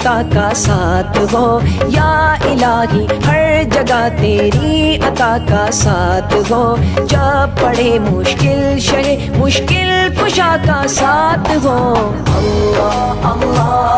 अता का साथ हो। या इलाही, हर जगह तेरी अता का साथ हो। जब पड़े मुश्किल शहे, मुश्किल कुशा का साथ हो। अल्लाह अल्लाह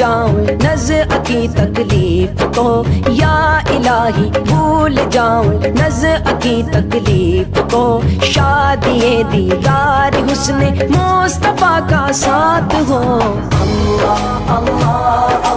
जाऊँ नज अकी तकलीफ़ को, या इलाही भूल जाऊँ नज अकी तकलीफ़ को। शादी दीदार हुस्न मुस्तफ़ा का साथ हो। अल्लाह अल्लाह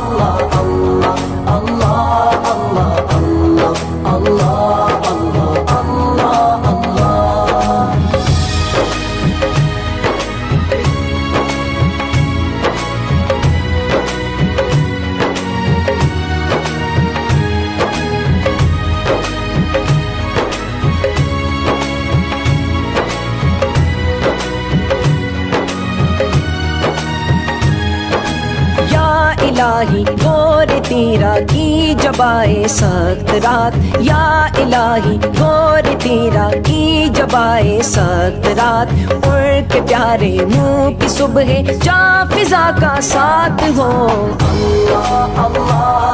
इलाही गोर तेरा की जबाए सख्त रात। या इलाही गोर तेरा की जबाए सख्त रात। उड़ प्यारे मुँह की सुबह, जा फिजा का साथ हो। अल्लाह अल्लाह।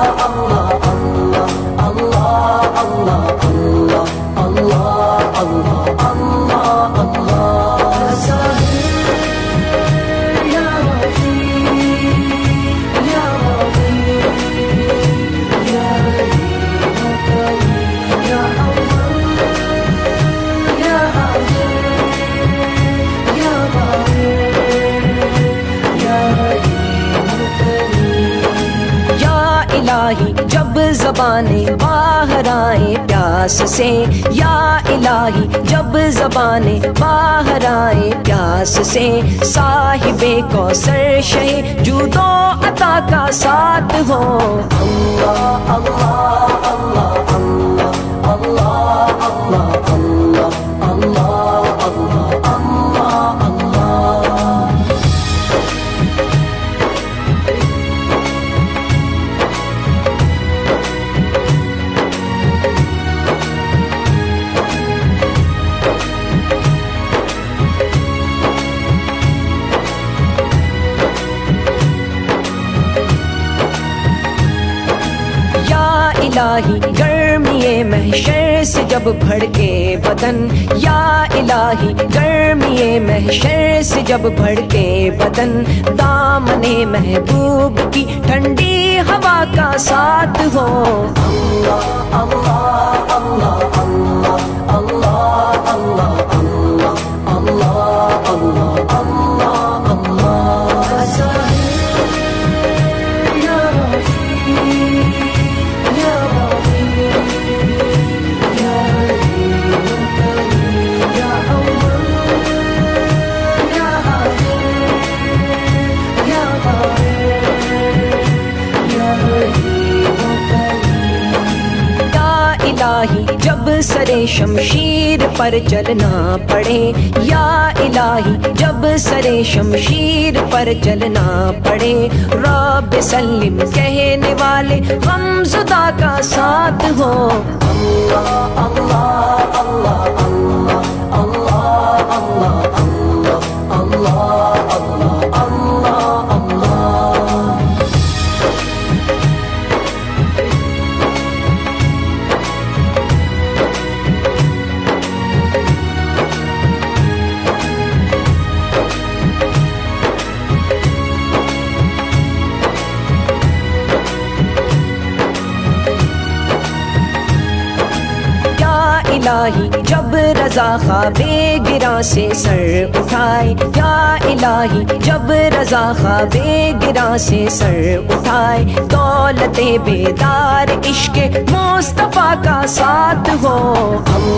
जबाने बाहर आए प्यास से। या इलाही, जब जबाने बाहर आए प्यास से। साहिबे कौसर शे जूदो अता का साथ हो। अल्लाह अल्लाह। इलाही गर्मिए महशर से जब भड़के बदन। या इलाही गर्मिए महशर से जब भड़के बदन। दामने महबूब की ठंडी हवा का साथ हो। अल्लाह अल्लाह। शमशीर पर चलना पड़े, या इलाही, जब सरे शमशीर पर चलना पड़े। रब सलीम कहने वाले हम सुदा का साथ हो, अल्लाह। इलाही जब रजा खाबे गिरा से सर उठाए। या इलाही, जब रजा खाबे गिरा से सर उठाए। दौलते बेदार इश्क मुस्तफ़ा का साथ हो। अल्लाह